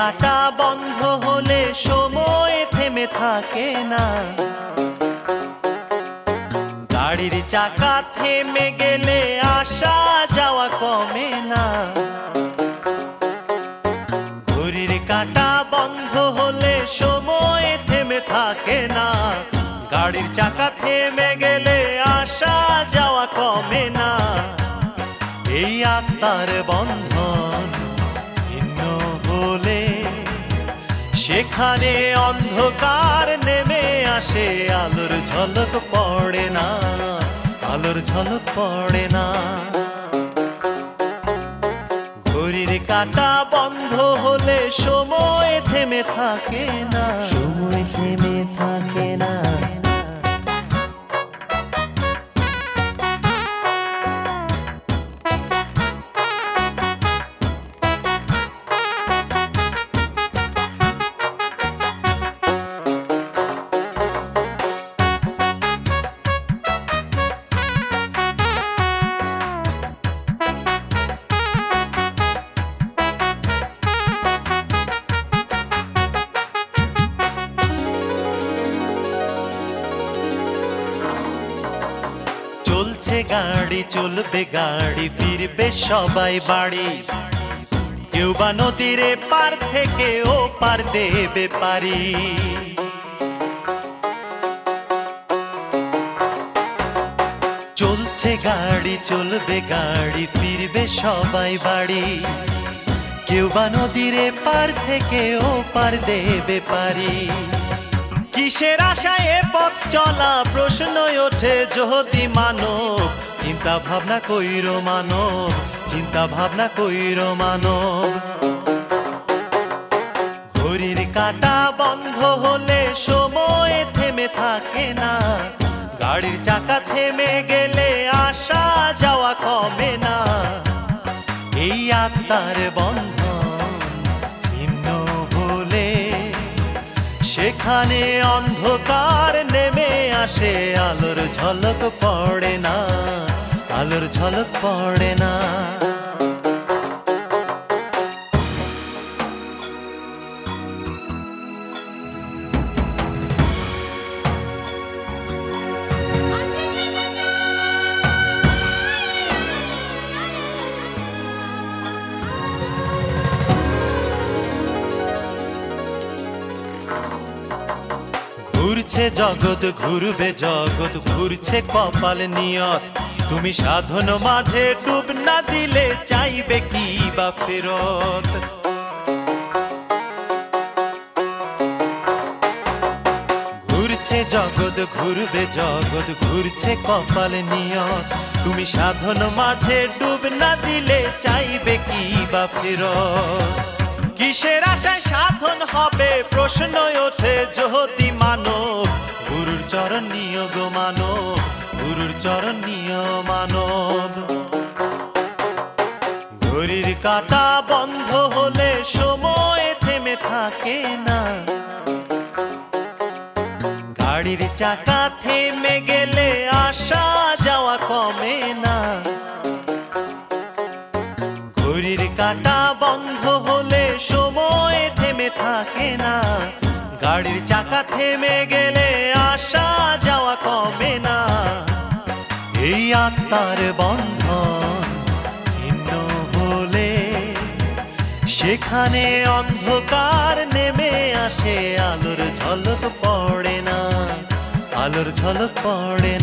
কাটা বন্ধ হলে সময় থেমে থাকে না। গাড়ির চাকা থেমে গেলে আসা যাওয়া কমে না। ঘড়ির কাটা বন্ধ হলে সময় থেমে থাকে না। গাড়ির চাকা থেমে গেলে আসা যাওয়া কমে না। এই আত্মার বন্ধ সেখানে অন্ধকার নেমে আসে, আলোর ঝলক পড়ে না, আলোর ঝলক পড়ে না। ঘড়ির কাটা বন্ধ হলে সময় থেমে থাকে চলছে গাড়ি, চলবে গাড়ি, ফিরবে সবাই বাড়ি। কেউ বা নদীর পার থেকে ও পার দেবে পারি। চলছে গাড়ি, চলবে গাড়ি, ফিরবে সবাই বাড়ি। কেউ বা নদীর পার থেকে ও পার দেবে পারি। কিসের আশায় এ পথ চলা? প্রশ্ন ওঠে যদি মানব। চিন্তা ভাবনা কইর মানব, চিন্তা ভাবনা কইর মানব। ঘড়ির কাটা বন্ধ হলে সময় থেমে থাকে না। গাড়ির চাকা থেমে গেলে আসা যাওয়া কমে না। এই আত্মার বন্ধন সেখানে অন্ধকার নেমে আসে আলোর ঝলক পড়ে না আলোর ঝলক পড়ে না। ঘুরছে জগৎ, ঘুরবে জগৎ, ঘুরছে কপাল নিয়ত। তুমি সাধন মাঝে ডুব না দিলে চাইবে কি বা ফেরত? ঘুরছে জগৎ, ঘুরবে জগৎ, ঘুরছে কপাল নিয়ত। তুমি সাধন মাঝে ডুব না দিলে চাইবে কি বা ফেরত? কিসের আশায় সাধন হবে? প্রশ্ন ওঠে যদি মানব গুরুর চরণ নিয়োগ মানব গুরুর চরণ নিয় মানব ঘড়ির কাটা বন্ধ হলে সময় থেমে থাকে না। গাড়ির চাকা থেমে গেলে আসা যাওয়া কমে না। থাকে না। গাড়ির চাকা থেমে গেলে আসা যাওয়া কমে না। এই আত্মার বন্ধন ছিন্ন হলে সেখানে অন্ধকার নেমে আসে। আলোর ঝলক পড়ে না, আলোর ঝলক পড়ে